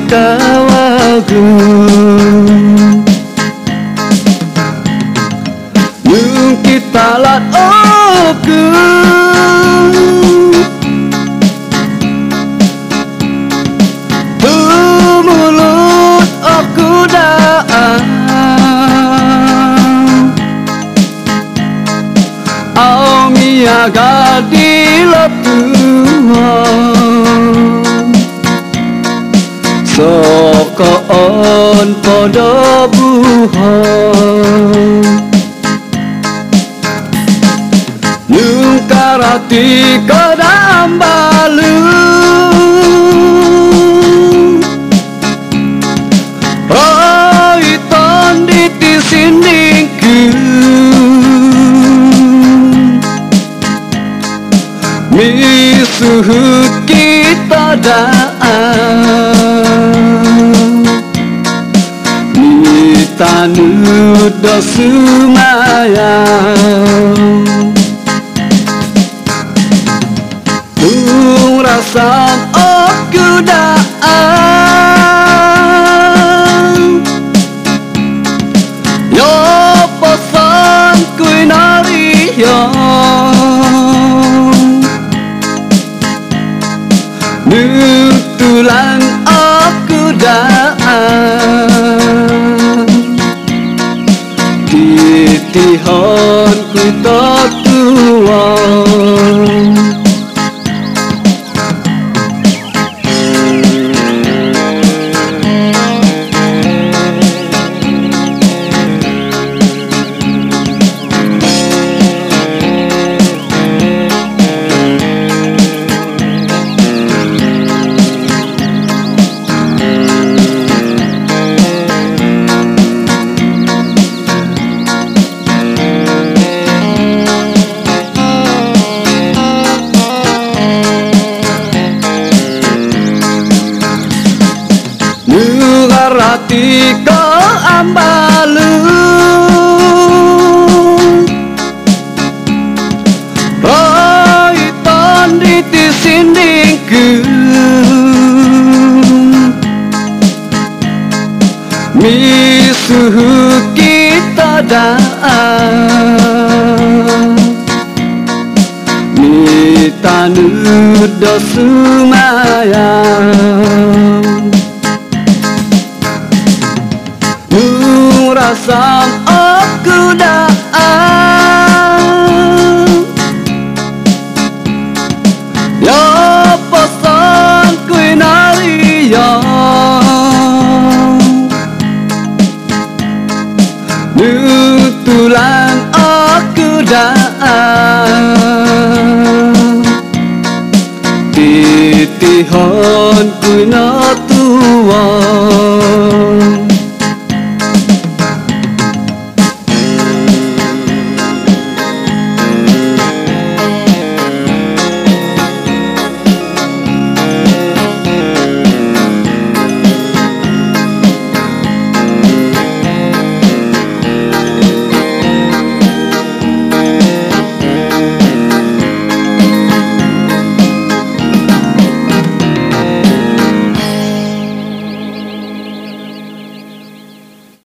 kawagu Nung kita lat oku Tumulut aku daan Au miaga di letuhan Soko on podo buhon. Nungkarati kodam balu Roiton di tisindingku Misuhu kita daan Kita nudo sumayang Tung rasa aku daan long. Misuhu kita daan Mita nudo sumayang Nurasam aku ra ti ti hon kui na tu wa